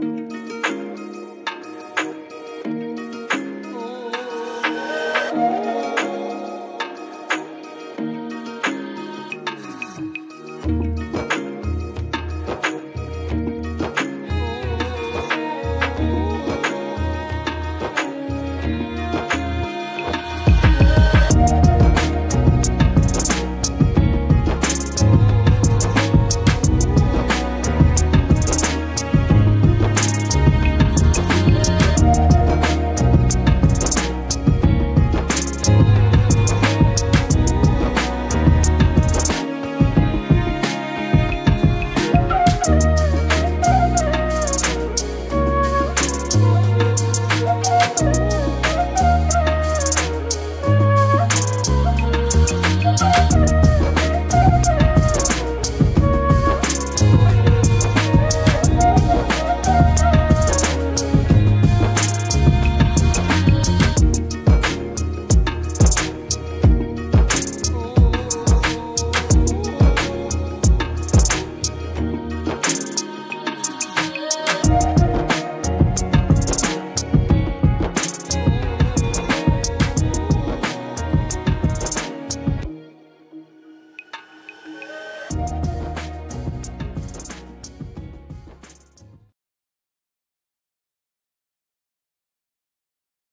Música